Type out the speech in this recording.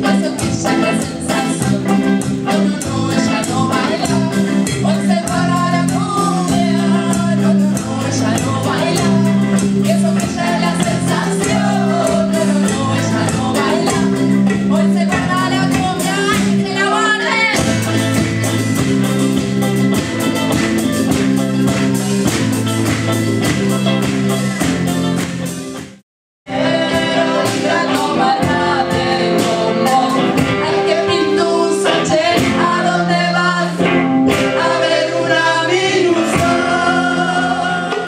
Mas eu quis te.